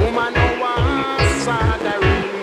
Woman, no one sad.